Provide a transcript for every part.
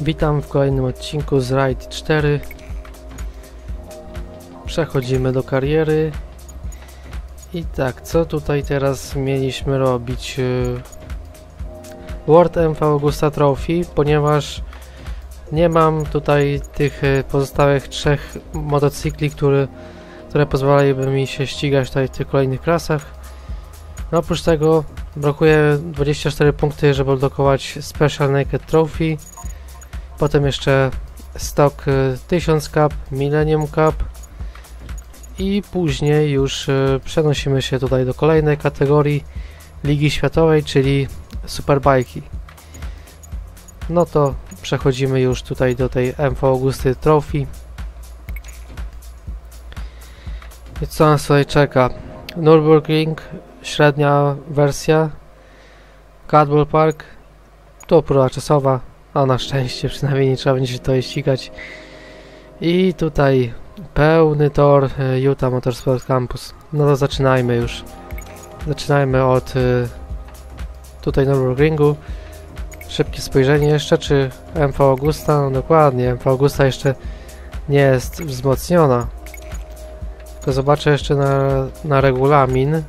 Witam w kolejnym odcinku z Ride 4 Przechodzimy do kariery I tak, co tutaj teraz mieliśmy robić? Yy, World MV Augusta Trophy, ponieważ nie mam tutaj tych y, pozostałych trzech motocykli, który, które pozwalałyby mi się ścigać tutaj w tych kolejnych klasach. No, oprócz tego brakuje 24 punkty, żeby odblokować Special Naked Trophy. Potem jeszcze Stock 1000 Cup, Millennium Cup. I później już y, przenosimy się tutaj do kolejnej kategorii Ligi Światowej, czyli Superbajki. No to przechodzimy już tutaj do tej MV Augusty Trophy. I co nas tutaj czeka? Nürburgring, średnia wersja. Cadwell Park, to próba czasowa, a na szczęście przynajmniej nie trzeba będzie się to ścigać. I tutaj pełny tor e, Utah Motorsport Campus. No to zaczynajmy już. Zaczynajmy od y, tutaj Nürburgringu. Szybkie spojrzenie jeszcze, czy MV Augusta? No dokładnie, MV Augusta jeszcze nie jest wzmocniona. Tylko zobaczę jeszcze na, na regulamin.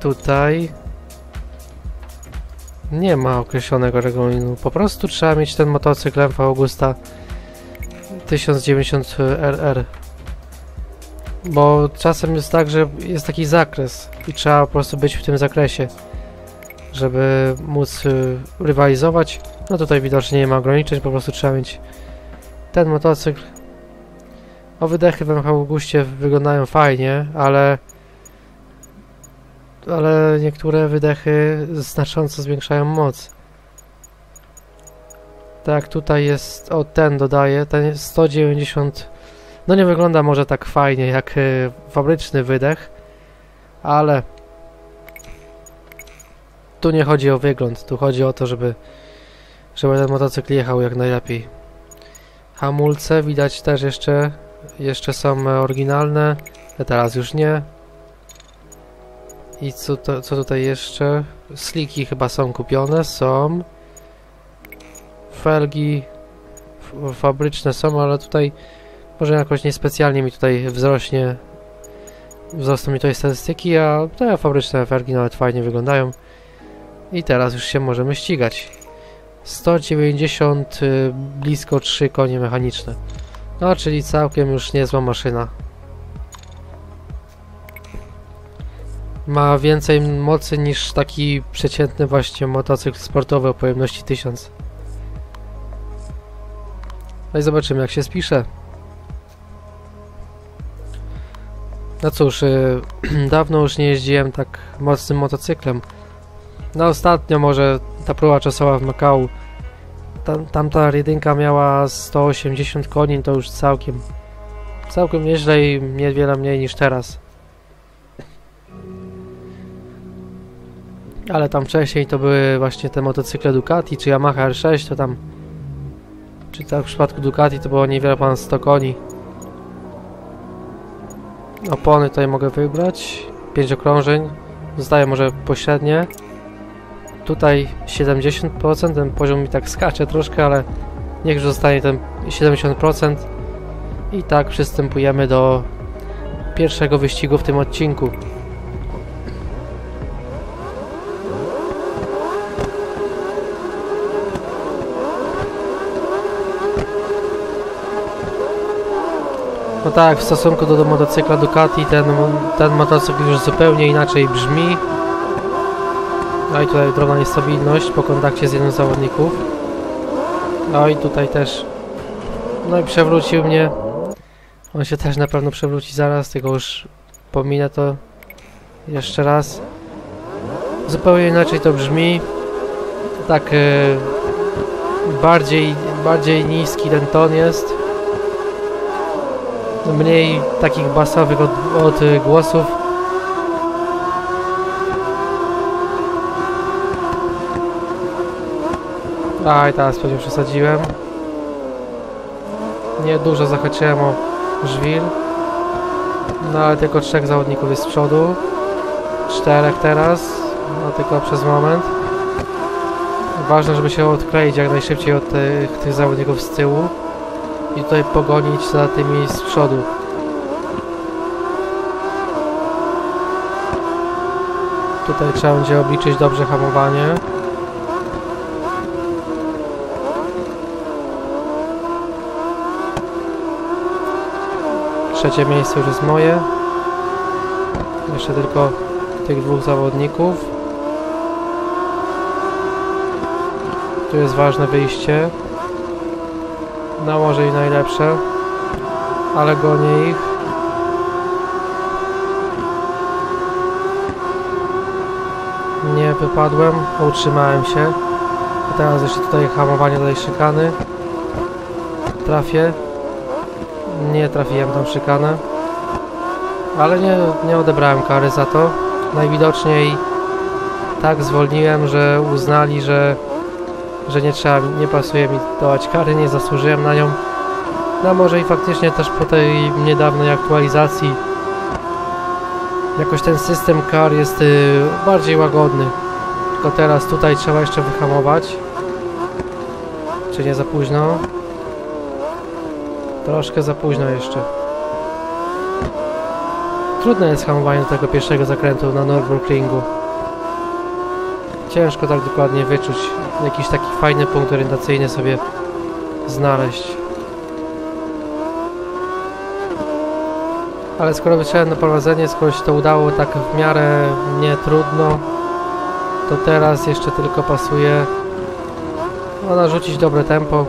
Tutaj nie ma określonego regulaminu. Po prostu trzeba mieć ten motocykl MV Augusta 1090 RR. Bo czasem jest tak, że jest taki zakres i trzeba po prostu być w tym zakresie żeby móc y, rywalizować. No tutaj widocznie nie ma ograniczeń, po prostu trzeba mieć ten motocykl. O wydechy w MH Augustie wyglądają fajnie, ale ale niektóre wydechy znacząco zwiększają moc. Tak, tutaj jest, o ten dodaje, ten jest 190, no nie wygląda może tak fajnie jak y, fabryczny wydech, ale tu nie chodzi o wygląd, tu chodzi o to, żeby, żeby ten motocykl jechał jak najlepiej. Hamulce widać też jeszcze, jeszcze są oryginalne, teraz już nie. I co, to, co tutaj jeszcze? Sliki chyba są kupione, są. Felgi fabryczne są, ale tutaj może jakoś niespecjalnie mi tutaj wzrośnie wzrosną mi tutaj statystyki, a te fabryczne felgi nawet fajnie wyglądają. I teraz już się możemy ścigać. 190, y, blisko 3 konie mechaniczne. No, czyli całkiem już niezła maszyna. Ma więcej mocy niż taki przeciętny właśnie motocykl sportowy o pojemności 1000. No i zobaczymy jak się spisze. No cóż, yy, dawno już nie jeździłem tak mocnym motocyklem. No ostatnio może ta próba czasowa w Macau. Tam, tamta jedynka miała 180 koni, to już całkiem całkiem nieźle i niewiele mniej niż teraz. Ale tam wcześniej to były właśnie te motocykle Ducati czy Yamaha R6, to tam czy tak w przypadku Ducati to było niewiele ponad 100 koni. Opony tutaj mogę wybrać. 5 okrążeń. Zostaje może pośrednie. Tutaj 70%, ten poziom mi tak skacze troszkę, ale niech zostanie ten 70%. I tak przystępujemy do pierwszego wyścigu w tym odcinku. No tak, w stosunku do, do motocykla Ducati ten, ten motocykl już zupełnie inaczej brzmi. No i tutaj drobna niestabilność po kontakcie z jednym z zawodników. No i tutaj też. No i przewrócił mnie. On się też na pewno przewróci zaraz, tylko już pominę to jeszcze raz. Zupełnie inaczej to brzmi. Tak yy, bardziej, bardziej niski ten ton jest. Mniej takich basowych od, od głosów. Aj, teraz pewnie przesadziłem. Nie dużo zahaczyłem o żwir. No ale tylko trzech zawodników jest z przodu. Czterech teraz. No tylko przez moment. ważne, żeby się odkleić jak najszybciej od tych, tych zawodników z tyłu i tutaj pogonić za tymi z przodu. Tutaj trzeba będzie obliczyć dobrze hamowanie. Trzecie miejsce już jest moje. Jeszcze tylko tych dwóch zawodników. Tu jest ważne wyjście. Może i najlepsze. Ale gonię ich. Nie wypadłem, utrzymałem się. A teraz jeszcze tutaj hamowanie do tej szykany. Trafię. Nie trafiłem tą szykanę. Ale nie, nie odebrałem kary za to. Najwidoczniej tak zwolniłem, że uznali, że, że nie trzeba, nie pasuje mi dawać kary, nie zasłużyłem na nią. No może i faktycznie też po tej niedawnej aktualizacji jakoś ten system kar jest y, bardziej łagodny. Tylko teraz tutaj trzeba jeszcze wyhamować. Czy nie za późno? Troszkę za późno jeszcze. Trudne jest hamowanie tego pierwszego zakrętu na Nürburgringu. Ciężko tak dokładnie wyczuć, jakiś taki fajny punkt orientacyjny sobie znaleźć. Ale skoro wyszedłem na prowadzenie, skoro się to udało tak w miarę nie trudno, to teraz jeszcze tylko pasuje no, narzucić dobre tempo.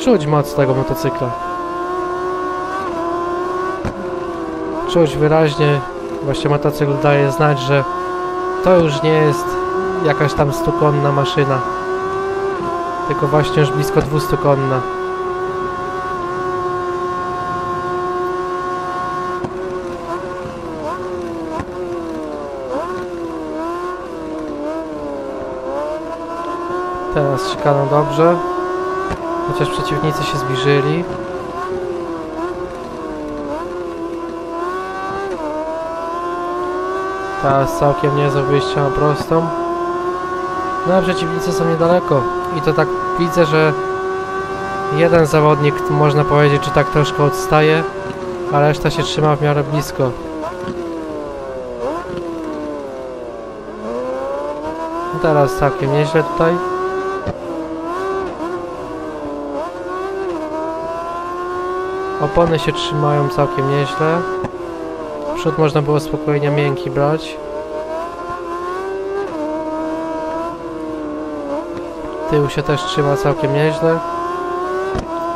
Czuć moc tego motocykla. Czuć wyraźnie, właśnie motocykl daje znać, że to już nie jest jakaś tam stukonna maszyna, tylko właśnie już blisko 200 konna. Teraz szykaną dobrze, chociaż przeciwnicy się zbliżyli. Teraz całkiem niezłe wyjście na prostą. No a przeciwnicy są niedaleko. I to tak widzę, że jeden zawodnik, można powiedzieć, że tak troszkę odstaje, a reszta się trzyma w miarę blisko. No teraz całkiem nieźle tutaj. Opony się trzymają całkiem nieźle. Przód można było spokojnie miękki brać. Tył się też trzyma całkiem nieźle.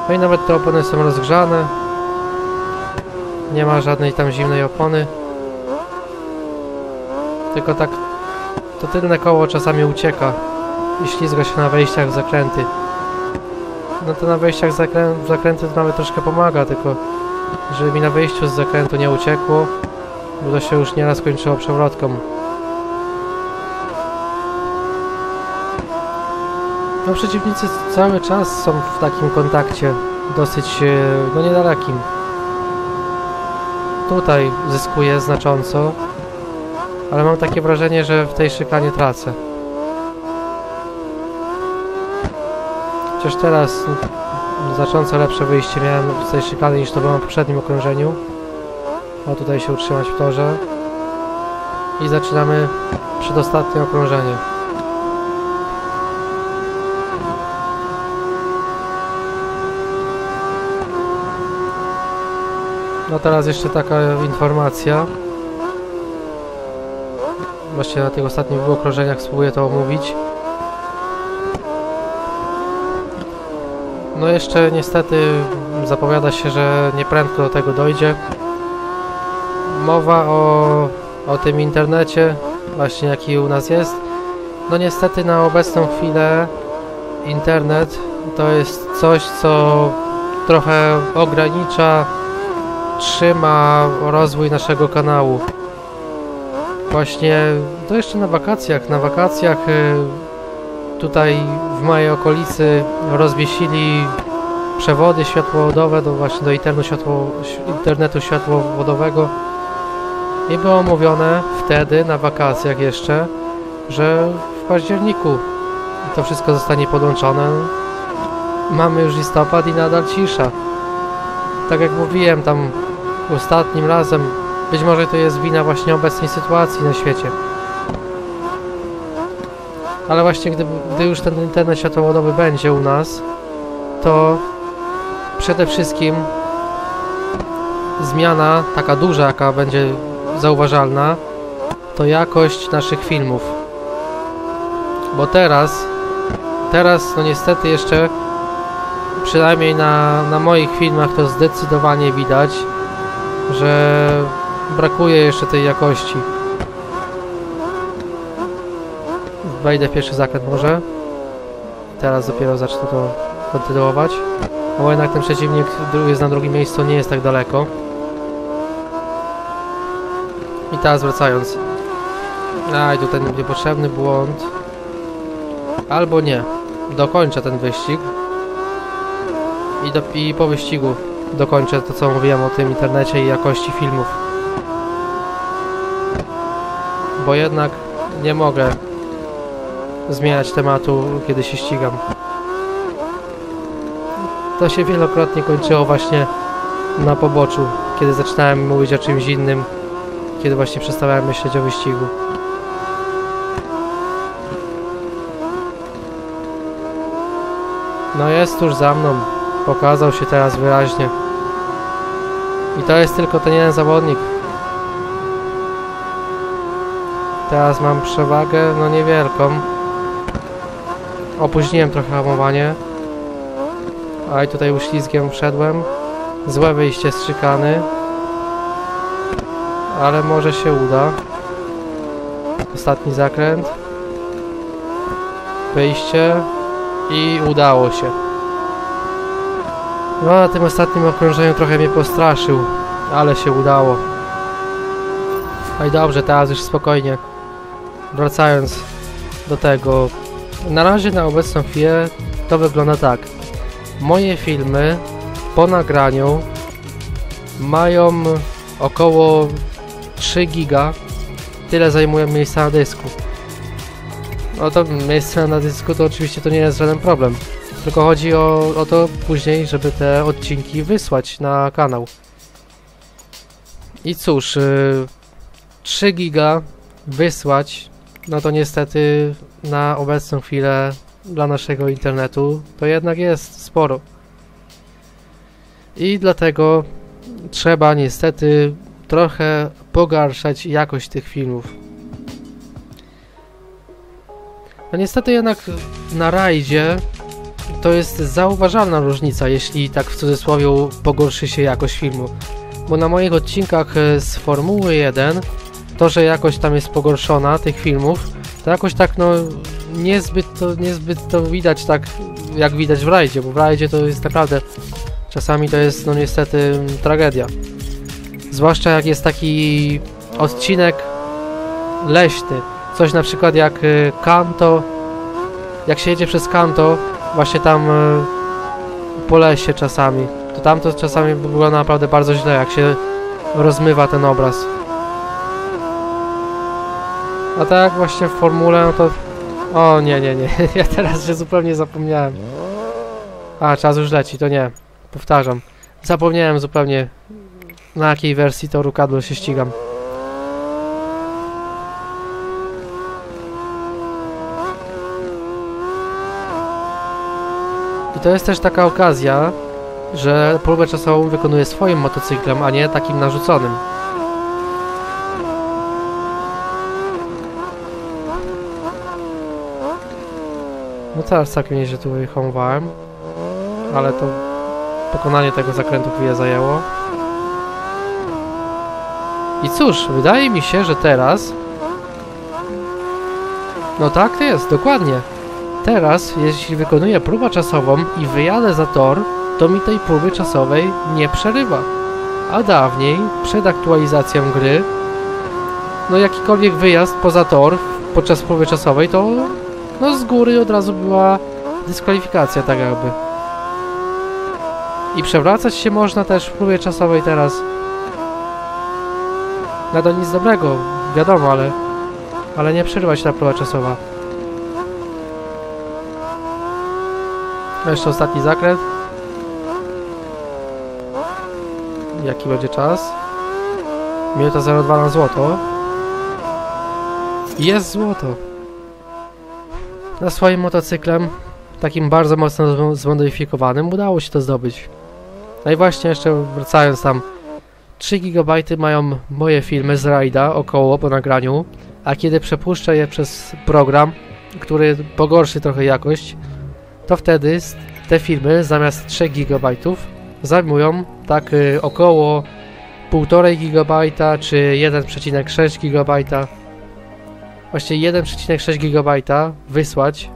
No i nawet te opony są rozgrzane. Nie ma żadnej tam zimnej opony. Tylko tak to tylne koło czasami ucieka i ślizga się na wejściach w zakręty. No to na wejściach zakrę zakręty to nawet troszkę pomaga, tylko żeby mi na wyjściu z zakrętu nie uciekło, bo to się już nieraz kończyło przewrotką. No przeciwnicy cały czas są w takim kontakcie dosyć e, no niedalekim. Tutaj zyskuję znacząco, ale mam takie wrażenie, że w tej szykanie tracę. Chociaż teraz znacząco lepsze wyjście miałem z tej szykany niż to było w poprzednim okrążeniu. O tutaj się utrzymać w torze. I zaczynamy przedostatnie okrążenie. No teraz jeszcze taka informacja. Właściwie na tych ostatnich dwóch okrążeniach spróbuję to omówić. No jeszcze niestety zapowiada się, że nieprędko do tego dojdzie. Mowa o, o tym internecie, właśnie jaki u nas jest. No niestety na obecną chwilę internet to jest coś, co trochę ogranicza, trzyma rozwój naszego kanału. Właśnie to jeszcze na wakacjach. Na wakacjach y, tutaj w mojej okolicy rozwiesili przewody światłowodowe do właśnie do internetu, światło, internetu światłowodowego i było mówione wtedy na wakacjach jeszcze, że w październiku to wszystko zostanie podłączone. Mamy już listopad i nadal cisza. Tak jak mówiłem tam ostatnim razem, być może to jest wina właśnie obecnej sytuacji na świecie. Ale właśnie gdy, gdy już ten internet światłowodowy będzie u nas, to przede wszystkim zmiana taka duża, jaka będzie zauważalna, to jakość naszych filmów. Bo teraz, teraz no niestety jeszcze, przynajmniej na, na moich filmach to zdecydowanie widać, że brakuje jeszcze tej jakości. Wejdę pierwszy zakręt może. Teraz dopiero zacznę to kontynuować. Bo jednak ten przeciwnik jest na drugim miejscu, nie jest tak daleko. I teraz wracając. A, i tu ten niepotrzebny błąd. Albo nie. Dokończę ten wyścig. I, do, I po wyścigu dokończę to, co mówiłem o tym internecie i jakości filmów. Bo jednak nie mogę zmieniać tematu, kiedy się ścigam. To się wielokrotnie kończyło właśnie na poboczu, kiedy zaczynałem mówić o czymś innym, kiedy właśnie przestawałem myśleć o wyścigu. No jest tuż za mną. Pokazał się teraz wyraźnie. I to jest tylko ten jeden zawodnik. Teraz mam przewagę, no niewielką. Opóźniłem trochę hamowanie. A i tutaj uślizgiem wszedłem. Złe wyjście z szykany. Ale może się uda. Ostatni zakręt. Wyjście. I udało się. No na tym ostatnim okrążeniu trochę mnie postraszył. Ale się udało. No i dobrze, teraz już spokojnie. Wracając do tego. Na razie na obecną chwilę to wygląda tak. Moje filmy po nagraniu mają około 3 giga. Tyle zajmują miejsca na dysku. No to miejsce na dysku to oczywiście to nie jest żaden problem. Tylko chodzi o, o to później, żeby te odcinki wysłać na kanał. I cóż, yy, 3 giga wysłać, no to niestety na obecną chwilę dla naszego internetu to jednak jest sporo. I dlatego trzeba niestety trochę pogarszać jakość tych filmów. No niestety jednak na rajdzie to jest zauważalna różnica, jeśli tak w cudzysłowie pogorszy się jakość filmu. Bo na moich odcinkach z Formuły 1 to, że jakość tam jest pogorszona tych filmów, to jakoś tak no niezbyt to, niezbyt to widać tak jak widać w rajdzie, bo w rajdzie to jest naprawdę czasami to jest no niestety mm, tragedia. Zwłaszcza jak jest taki odcinek leśny, coś na przykład jak y, Kanto, jak się jedzie przez Kanto, właśnie tam y, po lesie czasami, to tam to czasami wygląda naprawdę bardzo źle, jak się rozmywa ten obraz. A tak właśnie w formule, no to... O nie, nie, nie, ja teraz się zupełnie zapomniałem. A, czas już leci, to nie. Powtarzam. Zapomniałem zupełnie na jakiej wersji toru kadło się ścigam. I to jest też taka okazja, że próbę czasową wykonuję swoim motocyklem, a nie takim narzuconym. Teraz całkiem nieźle tu wyhamowałem, ale to pokonanie tego zakrętu chwilę zajęło. I cóż, wydaje mi się, że teraz... No tak to jest, dokładnie. Teraz, jeśli wykonuję próbę czasową i wyjadę za tor, to mi tej próby czasowej nie przerywa. A dawniej, przed aktualizacją gry, no jakikolwiek wyjazd poza tor podczas próby czasowej, to no z góry od razu była dyskwalifikacja, tak jakby. I przewracać się można też w próbie czasowej teraz. Na to nic dobrego, wiadomo, ale... Ale nie przerwać ta próba czasowa. Jeszcze ostatni zakręt. Jaki będzie czas? Minuta 02 na złoto. Jest złoto. Na swoim motocyklem, takim bardzo mocno zmo- zmodyfikowanym, udało się to zdobyć. No i właśnie jeszcze wracając tam, 3 GB mają moje filmy z rajda około po nagraniu, a kiedy przepuszczę je przez program, który pogorszy trochę jakość, to wtedy te filmy zamiast 3 GB zajmują tak y, około 1,5 GB czy 1,6 GB. Właśnie 1,6 GB wysłać,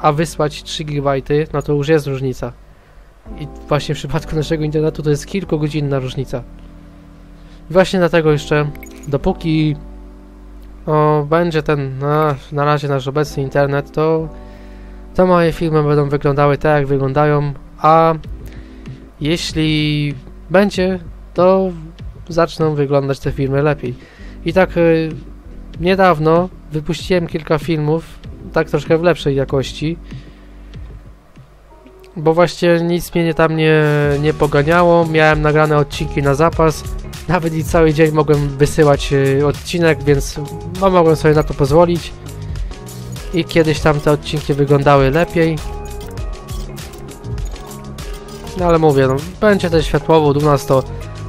a wysłać 3 GB, no to już jest różnica. I właśnie w przypadku naszego internetu to jest kilkugodzinna różnica. I właśnie dlatego jeszcze, dopóki o, będzie ten na, na razie nasz obecny internet, to, to moje filmy będą wyglądały tak, jak wyglądają, a jeśli będzie, to zaczną wyglądać te filmy lepiej. I tak y, niedawno wypuściłem kilka filmów, tak troszkę w lepszej jakości, bo właśnie nic mnie nie, tam nie, nie poganiało, miałem nagrane odcinki na zapas, nawet i cały dzień mogłem wysyłać y, odcinek, więc no, mogłem sobie na to pozwolić. I kiedyś tam te odcinki wyglądały lepiej. No ale mówię, no, będzie ten światłowód u nas to,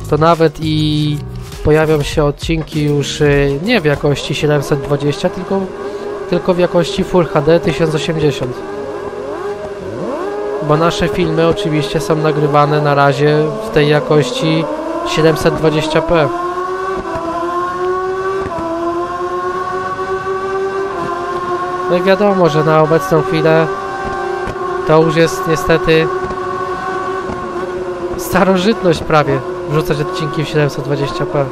to nawet i pojawią się odcinki już y, nie w jakości 720, tylko, tylko w jakości Full HD 1080. Bo nasze filmy oczywiście są nagrywane na razie w tej jakości 720p. No i wiadomo, że na obecną chwilę to już jest niestety starożytność prawie wrzucać odcinki w 720p.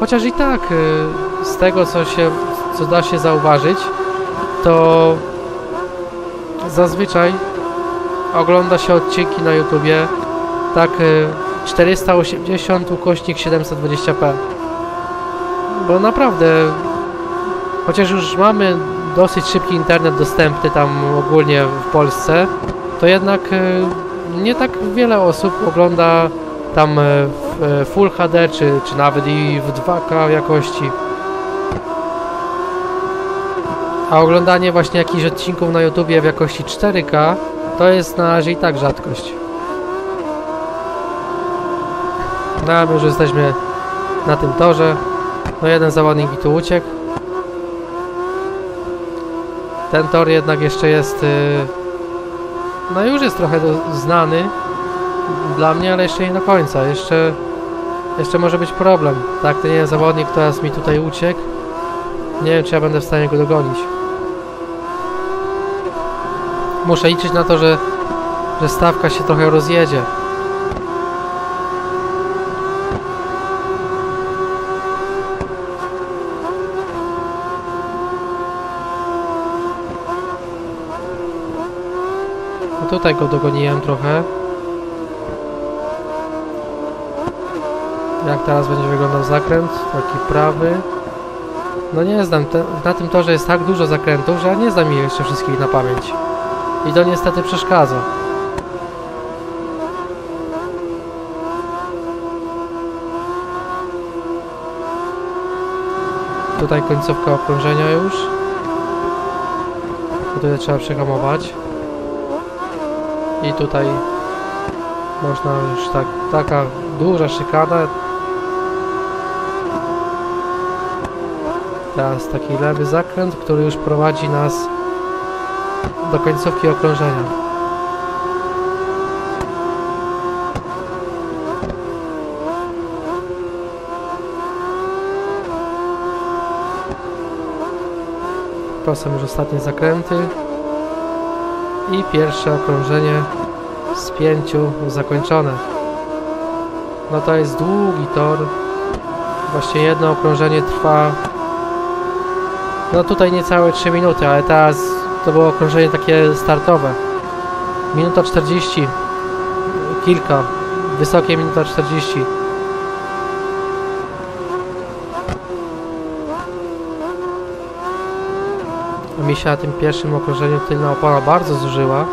Chociaż i tak y, z tego co się co da się zauważyć, to zazwyczaj ogląda się odcinki na YouTubie tak y, 480 ukośnik 720p. Bo naprawdę chociaż już mamy dosyć szybki internet dostępny tam ogólnie w Polsce, to jednak y, nie tak wiele osób ogląda tam y, w y, Full HD czy, czy nawet i w 2K jakości. A oglądanie właśnie jakichś odcinków na YouTubie w jakości 4K to jest na razie i tak rzadkość. No a my już jesteśmy na tym torze. No jeden zawodnik mi tu uciekł. Ten tor jednak jeszcze jest... Yy, no już jest trochę znany dla mnie, ale jeszcze nie do końca. Jeszcze, jeszcze może być problem. Tak, ten jeden zawodnik teraz mi tutaj uciekł. Nie wiem, czy ja będę w stanie go dogonić. Muszę liczyć na to, że, że stawka się trochę rozjedzie. No tutaj go dogoniłem trochę. Jak teraz będzie wyglądał zakręt? Taki prawy. No nie znam, te, na tym torze jest tak dużo zakrętów, że ja nie znam ich jeszcze wszystkich na pamięć. I to niestety przeszkadza. Tutaj końcówka okrążenia już. Tutaj trzeba przehamować. I tutaj można już tak, taka duża szykana. Teraz taki lewy zakręt, który już prowadzi nas do końcówki okrążenia. To są już ostatnie zakręty. I pierwsze okrążenie z pięciu zakończone. No to jest długi tor. Właśnie jedno okrążenie trwa no tutaj niecałe 3 minuty, ale teraz to było okrążenie takie startowe. Minuta 40 kilka. Wysokie minuta 40. A mi się na tym pierwszym okrążeniu tylna opona bardzo zużyła,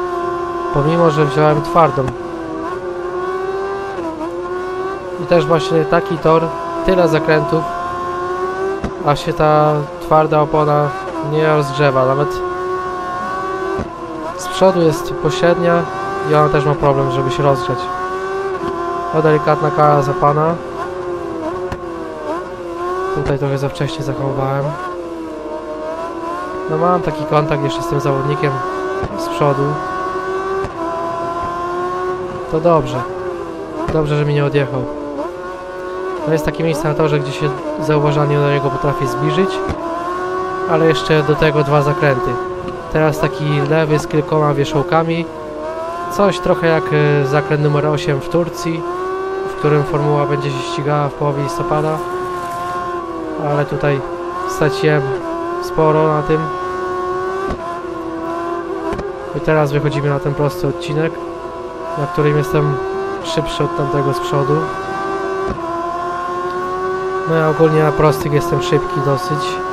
pomimo, że wziąłem twardą. I też właśnie taki tor, tyle zakrętów, a się ta twarda opona nie rozgrzewa, nawet z przodu jest pośrednia i ona też ma problem, żeby się rozgrzać. O, delikatna kara za pana. Tutaj trochę za wcześnie zahamowałem. No mam taki kontakt jeszcze z tym zawodnikiem z przodu. To dobrze. Dobrze, że mi nie odjechał. No jest takie miejsce na torze, gdzie się zauważalnie do niego potrafi zbliżyć. Ale jeszcze do tego dwa zakręty. Teraz taki lewy z kilkoma wierzchołkami. Coś trochę jak e, zakręt numer 8 w Turcji, w którym formuła będzie się ścigała w połowie listopada. Ale tutaj straciłem sporo na tym. I teraz wychodzimy na ten prosty odcinek, na którym jestem szybszy od tamtego z przodu. No ja ogólnie na prostych jestem szybki dosyć.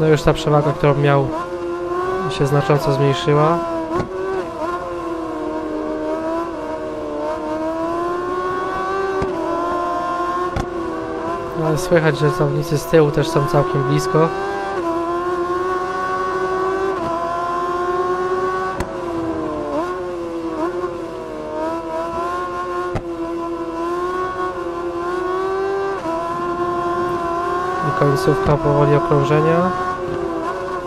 No już ta przewaga, którą miał się znacząco zmniejszyła. No ale słychać, że zawodnicy z tyłu też są całkiem blisko. I końcówka powoli okrążenia.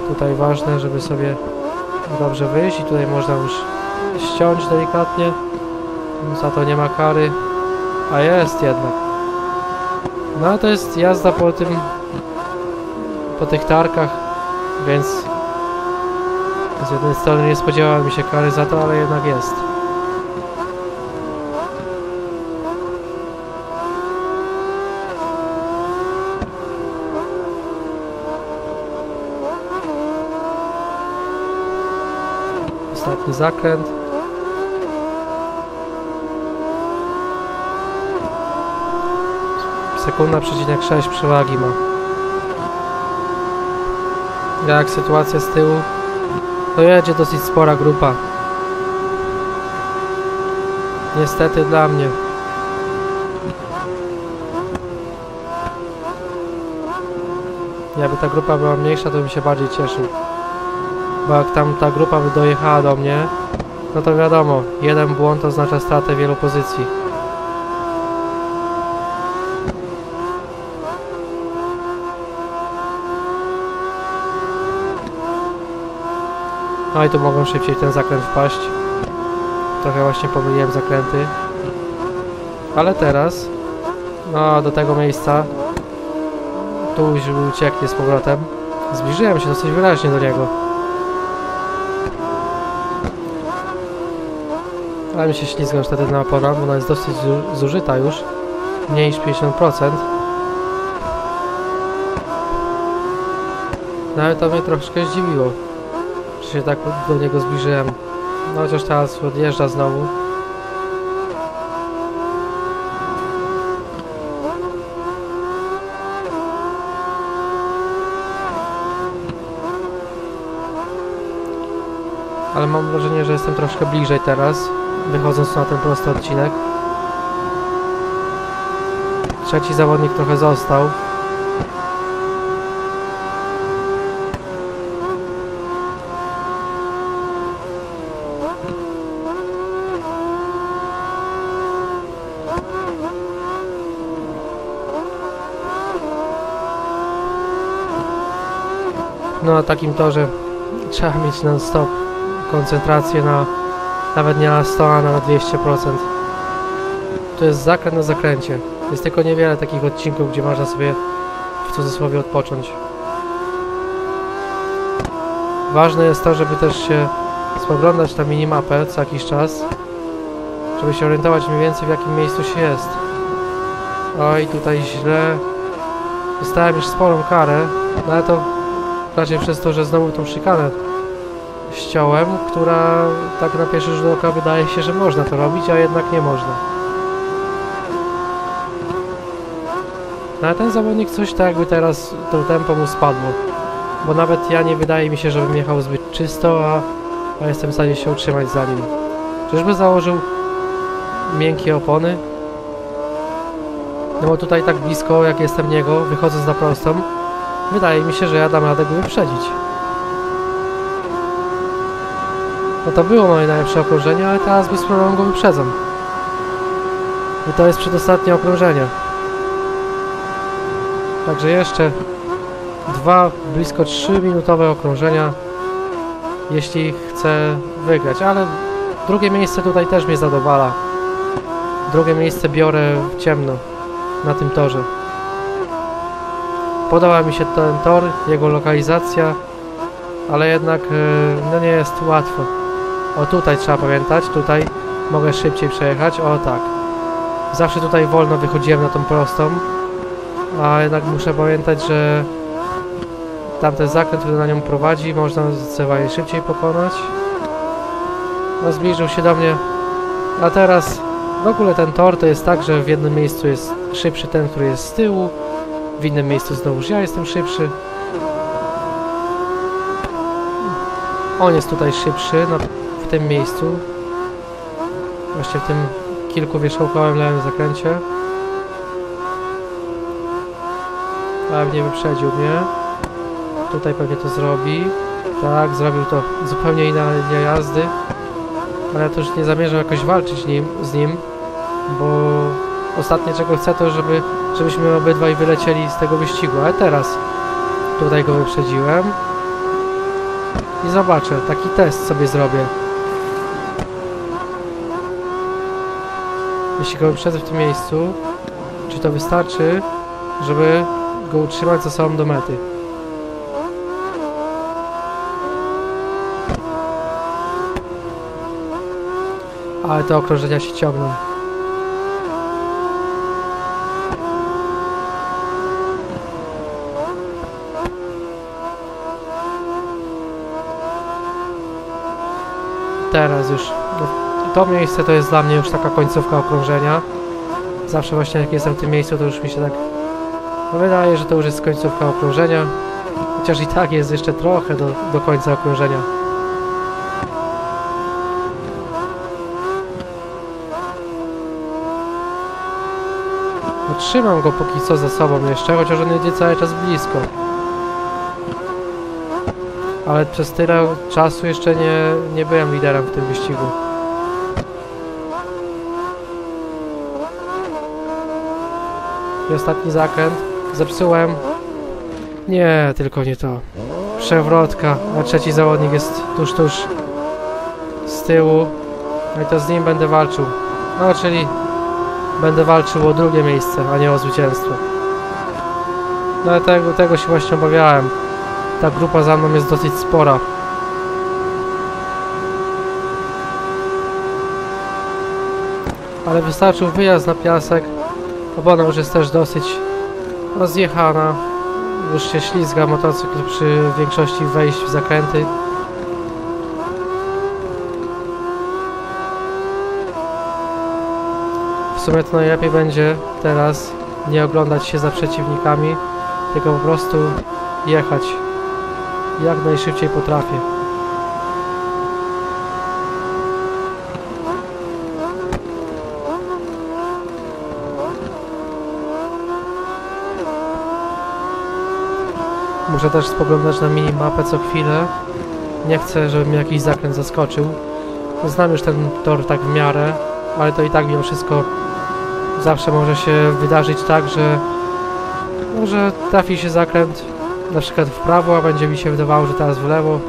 Tutaj ważne, żeby sobie dobrze wyjść i tutaj można już ściąć delikatnie. Za to nie ma kary. A jest jednak. No ale to jest jazda po tym po tych tarkach, więc z jednej strony nie spodziewałem się kary za to, ale jednak jest. Ostatni zakręt. Sekunda przecinek 6 przewagi ma. Jak sytuacja z tyłu? To jedzie dosyć spora grupa. Niestety dla mnie. Jakby ta grupa była mniejsza, to bym się bardziej cieszył. Bo jak tam ta grupa by dojechała do mnie, no to wiadomo, jeden błąd oznacza stratę wielu pozycji. No i tu mogą szybciej ten zakręt wpaść. Trochę właśnie pomyliłem zakręty. Ale teraz, no do tego miejsca, tu już ucieknie z powrotem. Zbliżyłem się dosyć wyraźnie do niego. Ale mi się ślizga wtedy na opona, bo ona jest dosyć zu- zużyta już. Mniej niż 50%. No ale to mnie troszkę zdziwiło, że się tak do niego zbliżyłem. No chociaż teraz odjeżdża znowu. Ale mam wrażenie, że jestem troszkę bliżej teraz, wychodząc na ten prosty odcinek. Trzeci zawodnik trochę został. No na takim torze trzeba mieć non stop koncentrację na nawet nie na 100, a na 200%. To jest zakręt na zakręcie. Jest tylko niewiele takich odcinków, gdzie można sobie w cudzysłowie odpocząć. Ważne jest to, żeby też się spoglądać na minimapę co jakiś czas, żeby się orientować mniej więcej w jakim miejscu się jest. Oj, tutaj źle. Dostałem już sporą karę, no ale to raczej przez to, że znowu tą szykanę która tak na pierwszy rzut oka wydaje się, że można to robić, a jednak nie można. No ale ten zawodnik coś tak jakby teraz to tempo mu spadło. Bo nawet ja nie wydaje mi się, żebym jechał zbyt czysto, a, a jestem w stanie się utrzymać za nim. Czyżby założył miękkie opony? No bo tutaj tak blisko, jak jestem niego, wychodząc na prostą, wydaje mi się, że ja dam radę go wyprzedzić. No to było moje najlepsze okrążenie, ale teraz bez problemu go wyprzedzam. I to jest przedostatnie okrążenie. Także jeszcze dwa, blisko 3 minutowe okrążenia, jeśli chcę wygrać, ale drugie miejsce tutaj też mnie zadowala. Drugie miejsce biorę w ciemno na tym torze. Podoba mi się ten tor, jego lokalizacja, ale jednak e, no nie jest łatwo. O tutaj trzeba pamiętać, tutaj mogę szybciej przejechać, o tak. Zawsze tutaj wolno wychodziłem na tą prostą, a jednak muszę pamiętać, że tamten zakręt, który na nią prowadzi, można zdecydowanie szybciej pokonać. No zbliżył się do mnie, a teraz w ogóle ten tor to jest tak, że w jednym miejscu jest szybszy ten, który jest z tyłu, w innym miejscu znowuż ja jestem szybszy. On jest tutaj szybszy na, w tym miejscu. Właśnie w tym kilku wierzchołkowym lewym zakręcie. Ale nie wyprzedził mnie. Tutaj pewnie to zrobi. Tak, zrobił to zupełnie inna linia jazdy. Ale ja też nie zamierzam jakoś walczyć nim, z nim, bo ostatnie czego chcę to, żeby, żebyśmy obydwaj wylecieli z tego wyścigu. Ale teraz tutaj go wyprzedziłem. I zobaczę, taki test sobie zrobię. Jeśli go wyprzedzę w tym miejscu, czy to wystarczy, żeby go utrzymać za sobą do mety. Ale te okrążenia się ciągną. Teraz już. To miejsce to jest dla mnie już taka końcówka okrążenia. Zawsze właśnie jak jestem w tym miejscu, to już mi się tak wydaje, że to już jest końcówka okrążenia. Chociaż i tak jest jeszcze trochę do, do końca okrążenia. Trzymam go póki co za sobą jeszcze, chociaż on jedzie cały czas blisko. Ale przez tyle czasu jeszcze nie, nie byłem liderem w tym wyścigu. Ostatni zakręt. Zepsułem. Nie, tylko nie to. Przewrotka, a trzeci zawodnik jest tuż, tuż z tyłu. No i to z nim będę walczył. No, czyli będę walczył o drugie miejsce, a nie o zwycięstwo. No tego, tego się właśnie obawiałem. Ta grupa za mną jest dosyć spora. Ale wystarczył wyjazd na piasek. Opona już jest też dosyć rozjechana. Już się ślizga motocykl przy większości wejść w zakręty. W sumie to najlepiej będzie teraz nie oglądać się za przeciwnikami, tylko po prostu jechać jak najszybciej potrafię. Muszę też spoglądać na minimapę co chwilę. Nie chcę, żeby mnie jakiś zakręt zaskoczył. Znam już ten tor tak w miarę, ale to i tak mimo wszystko zawsze może się wydarzyć tak, że może trafi się zakręt na przykład w prawo, a będzie mi się wydawało, że teraz w lewo.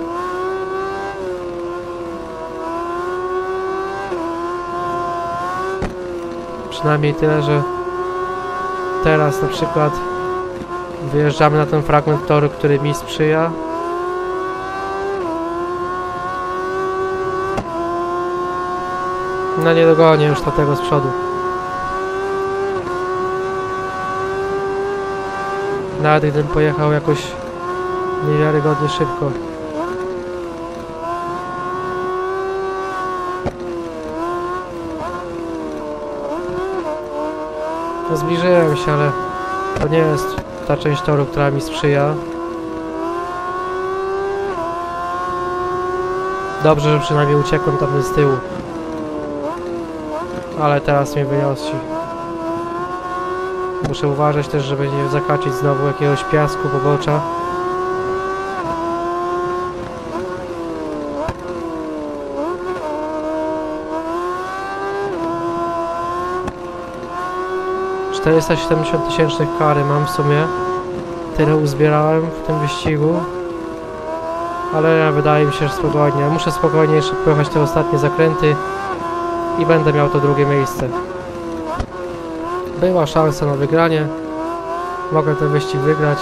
Przynajmniej tyle, że teraz na przykład wyjeżdżamy na ten fragment toru, który mi sprzyja. No nie dogonię już do tego z przodu. Nawet gdybym pojechał jakoś Niewiarygodnie szybko. Zbliżyłem się, ale to nie jest ta część toru, która mi sprzyja. Dobrze, że przynajmniej uciekłem tam z tyłu. Ale teraz mnie wyniosci. Muszę uważać też, żeby nie zakaczyć znowu jakiegoś piasku pobocza. Czterysta siedemdziesiąt tysięcznych kary mam w sumie. Tyle uzbierałem w tym wyścigu. Ale wydaje mi się, że spokojnie. Muszę spokojnie jeszcze pojechać te ostatnie zakręty i będę miał to drugie miejsce. Była szansa na wygranie. Mogę ten wyścig wygrać.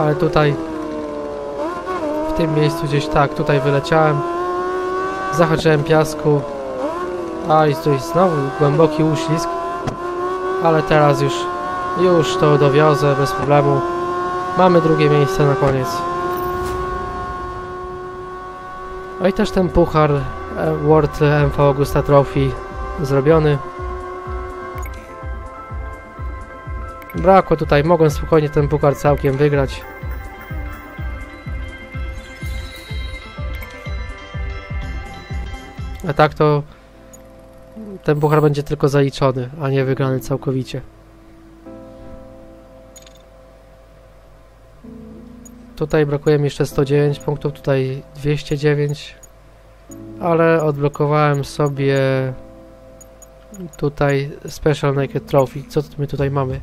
Ale tutaj w tym miejscu gdzieś tak, tutaj wyleciałem. Zahaczyłem piasku. A i tutaj znowu głęboki uślizg. Ale teraz już już to dowiozę bez problemu. Mamy drugie miejsce na koniec. No i też ten puchar e, World MV Augusta Trophy zrobiony. Brakło tutaj, mogłem spokojnie ten puchar całkiem wygrać. A tak to ten puchar będzie tylko zaliczony, a nie wygrany całkowicie. Tutaj brakuje mi jeszcze 109 punktów, tutaj 209. Ale odblokowałem sobie tutaj Special Naked Trophy. Co my tutaj mamy?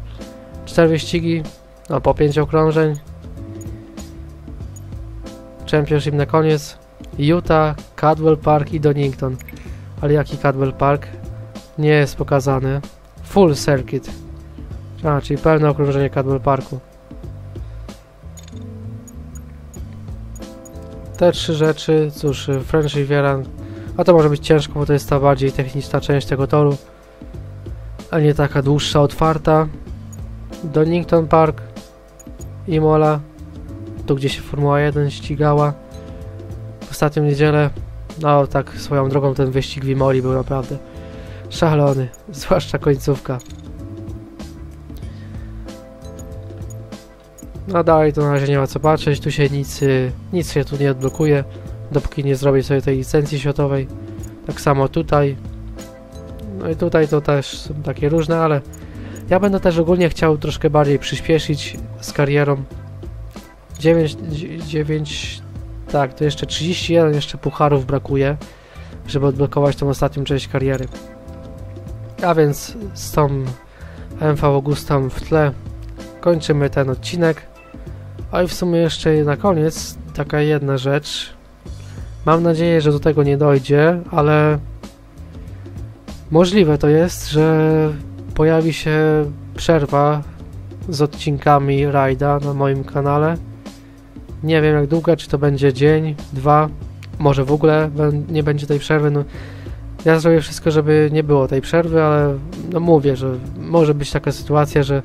4 wyścigi, no po 5 okrążeń. Championship na koniec. Utah, Cadwell Park i Donington. Ale jaki Cadwell Park? Nie jest pokazany. Full Circuit. A, czyli pełne okrążenie Cadwell Parku. Te trzy rzeczy, cóż, French Riviera, a to może być ciężko, bo to jest ta bardziej techniczna część tego toru, a nie taka dłuższa, otwarta. Donington Park, Imola, tu gdzie się Formuła 1 ścigała. W ostatnią niedzielę, no tak swoją drogą ten wyścig w Imoli był naprawdę szalony, zwłaszcza końcówka. No dalej to na razie nie ma co patrzeć, tu się nic, y, nic się tu nie odblokuje, dopóki nie zrobię sobie tej licencji światowej. Tak samo tutaj. No i tutaj to też są takie różne, ale ja będę też ogólnie chciał troszkę bardziej przyspieszyć z karierą. 9, 9 tak, to jeszcze 31 jeszcze pucharów brakuje, żeby odblokować tą ostatnią część kariery. A więc z tą MV Augustą w tle kończymy ten odcinek. A i w sumie jeszcze na koniec taka jedna rzecz. Mam nadzieję, że do tego nie dojdzie, ale możliwe to jest, że pojawi się przerwa z odcinkami rajda na moim kanale. Nie wiem jak długa, czy to będzie dzień, dwa, może w ogóle nie będzie tej przerwy. No, ja zrobię wszystko, żeby nie było tej przerwy, ale no mówię, że może być taka sytuacja, że,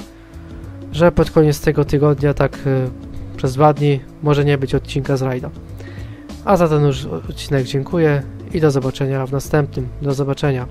że pod koniec tego tygodnia tak y, przez dwa dni może nie być odcinka z rajda. A za ten już odcinek dziękuję i do zobaczenia w następnym. Do zobaczenia.